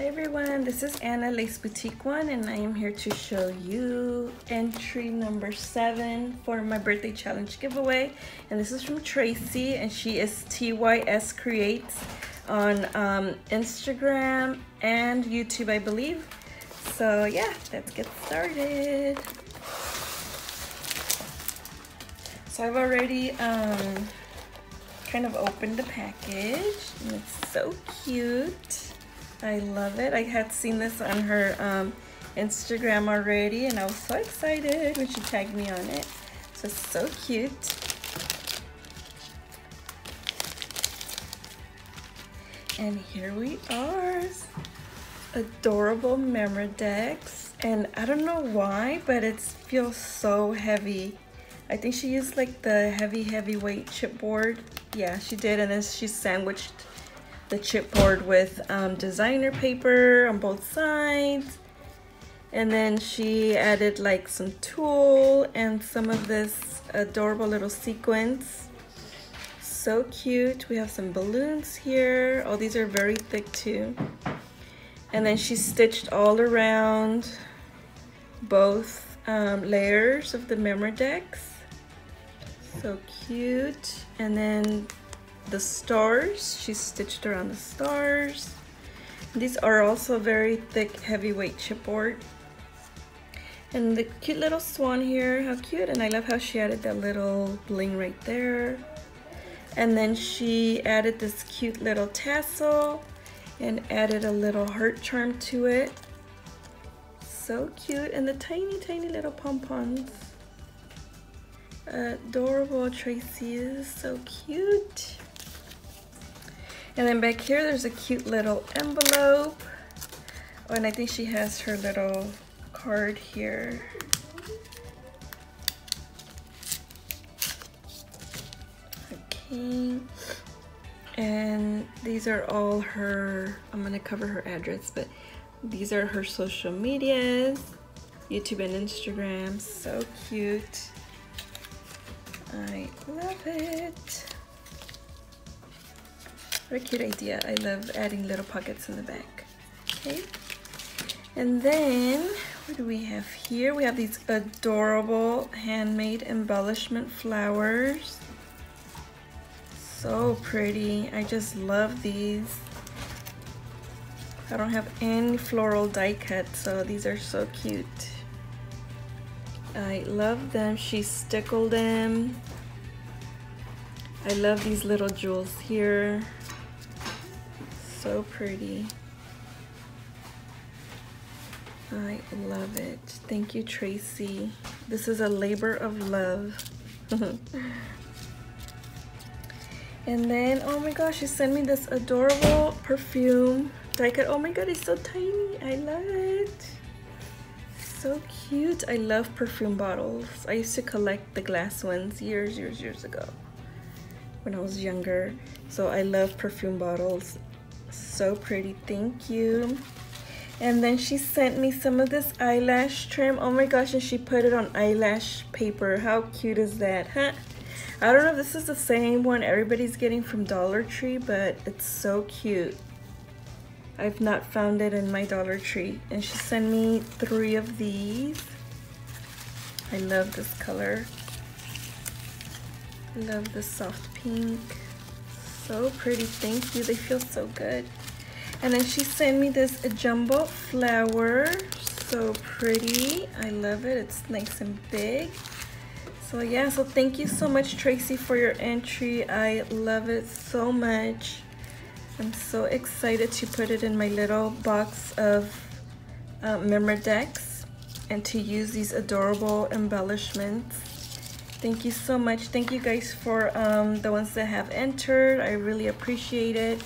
Hi everyone, this is Anna Lace Boutique One and I am here to show you entry number seven for my birthday challenge giveaway. And this is from Tracy and she is TYS Creates on um, Instagram and YouTube, I believe. So yeah, let's get started. So I've already um, kind of opened the package and it's so cute. I love it. I had seen this on her um, Instagram already and I was so excited when she tagged me on it. So so cute. And here we are. Adorable Memorydex. And I don't know why, but it feels so heavy. I think she used like the heavy, heavyweight chipboard. Yeah, she did. And then she sandwiched the chipboard with um, designer paper on both sides. And then she added like some tulle and some of this adorable little sequins. So cute. We have some balloons here. Oh, these are very thick too. And then she stitched all around both um, layers of the memorydex. So cute. And then the stars. She stitched around the stars. These are also very thick, heavyweight chipboard. And the cute little swan here, how cute. And I love how she added that little bling right there. And then she added this cute little tassel and added a little heart charm to it. So cute. And the tiny, tiny little pom-poms. Adorable Tracy is so cute. And then back here, there's a cute little envelope. Oh, and I think she has her little card here. Okay. And these are all her, I'm gonna cover her address, but these are her social medias, YouTube and Instagram. So cute. I love it. What a cute idea. I love adding little pockets in the back. Okay. And then, what do we have here? We have these adorable handmade embellishment flowers. So pretty. I just love these. I don't have any floral die cut, so these are so cute. I love them. She stickled them. I love these little jewels here so pretty. I love it. Thank you, Tracy. This is a labor of love. and then, oh my gosh, she sent me this adorable perfume. Cut. Oh my god, it's so tiny. I love it. So cute. I love perfume bottles. I used to collect the glass ones years, years, years ago when I was younger. So I love perfume bottles so pretty thank you. And then she sent me some of this eyelash trim. Oh my gosh and she put it on eyelash paper. How cute is that huh? I don't know if this is the same one everybody's getting from Dollar Tree but it's so cute. I've not found it in my Dollar Tree. And she sent me three of these. I love this color. Love the soft pink so pretty thank you they feel so good. And then she sent me this jumbo flower so pretty i love it it's nice and big. So yeah so thank you so much tracy for your entry i love it so much. I'm so excited to put it in my little box of uh, decks and to use these adorable embellishments Thank you so much. Thank you guys for um, the ones that have entered. I really appreciate it.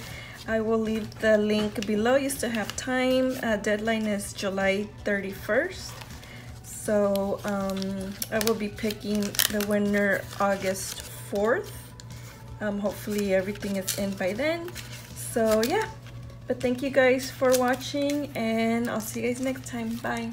I will leave the link below. You still have time. Uh, deadline is July 31st. So um, I will be picking the winner August 4th. Um, hopefully everything is in by then. So yeah, but thank you guys for watching and I'll see you guys next time. Bye.